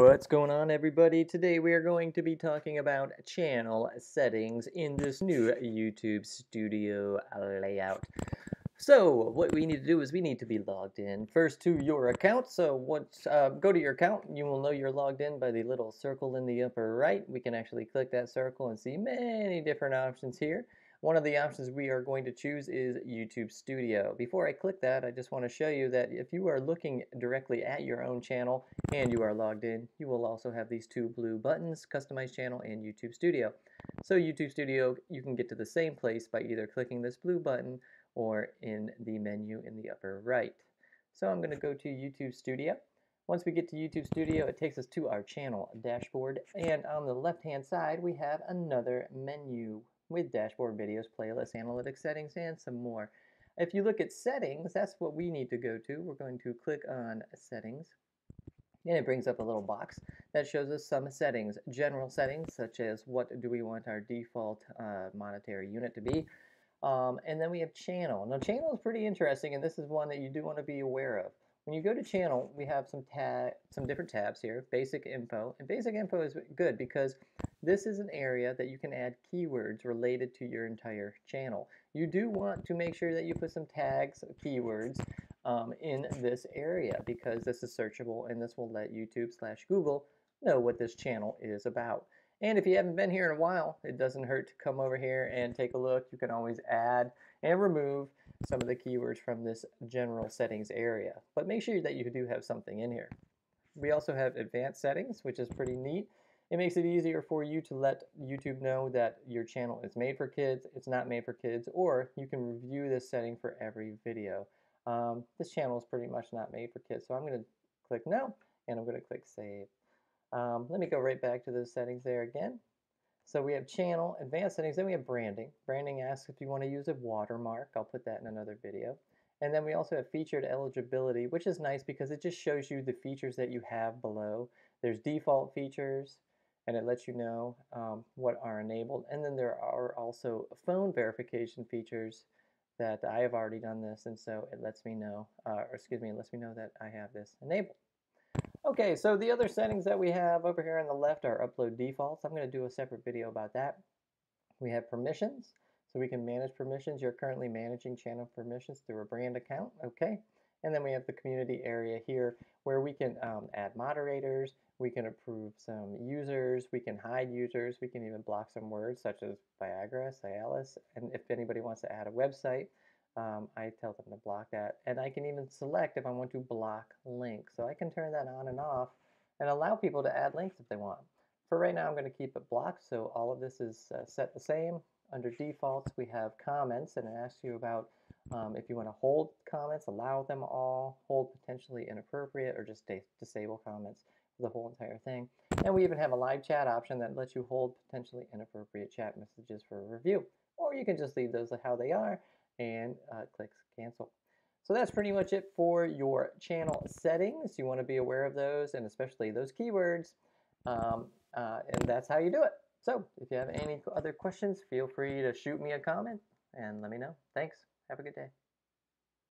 What's going on everybody? Today we are going to be talking about channel settings in this new YouTube studio layout. So what we need to do is we need to be logged in first to your account. So once uh, go to your account, you will know you're logged in by the little circle in the upper right. We can actually click that circle and see many different options here. One of the options we are going to choose is YouTube Studio. Before I click that, I just want to show you that if you are looking directly at your own channel and you are logged in, you will also have these two blue buttons, Customize Channel and YouTube Studio. So YouTube Studio, you can get to the same place by either clicking this blue button or in the menu in the upper right. So I'm going to go to YouTube Studio. Once we get to YouTube Studio, it takes us to our channel dashboard, and on the left-hand side, we have another menu with dashboard videos, playlists, analytics settings, and some more. If you look at settings, that's what we need to go to. We're going to click on settings and it brings up a little box that shows us some settings, general settings such as what do we want our default uh, monetary unit to be. Um, and then we have channel. Now channel is pretty interesting and this is one that you do want to be aware of. When you go to channel, we have some tab, some different tabs here, basic info. And basic info is good because this is an area that you can add keywords related to your entire channel. You do want to make sure that you put some tags, keywords, um, in this area because this is searchable and this will let YouTube slash Google know what this channel is about. And if you haven't been here in a while, it doesn't hurt to come over here and take a look. You can always add and remove some of the keywords from this general settings area. But make sure that you do have something in here. We also have advanced settings, which is pretty neat. It makes it easier for you to let YouTube know that your channel is made for kids, it's not made for kids, or you can review this setting for every video. Um, this channel is pretty much not made for kids, so I'm going to click no, and I'm going to click save. Um, let me go right back to those settings there again. So we have channel, advanced settings, then we have branding. Branding asks if you want to use a watermark. I'll put that in another video. And then we also have featured eligibility, which is nice because it just shows you the features that you have below. There's default features, and it lets you know um, what are enabled. And then there are also phone verification features that I have already done this, and so it lets me know, uh, or excuse me, it lets me know that I have this enabled. Okay, so the other settings that we have over here on the left are upload defaults. I'm going to do a separate video about that. We have permissions, so we can manage permissions. You're currently managing channel permissions through a brand account, okay? And then we have the community area here where we can um, add moderators, we can approve some users, we can hide users, we can even block some words such as Viagra, Cialis, and if anybody wants to add a website, um, I tell them to block that. And I can even select if I want to block links. So I can turn that on and off and allow people to add links if they want. For right now, I'm going to keep it blocked, so all of this is uh, set the same. Under defaults, we have comments, and it asks you about um, if you want to hold comments, allow them all, hold potentially inappropriate, or just disable comments the whole entire thing. And we even have a live chat option that lets you hold potentially inappropriate chat messages for review. Or you can just leave those how they are and uh, click cancel. So that's pretty much it for your channel settings. You want to be aware of those and especially those keywords. Um, uh, and that's how you do it. So if you have any other questions, feel free to shoot me a comment and let me know. Thanks. Have a good day.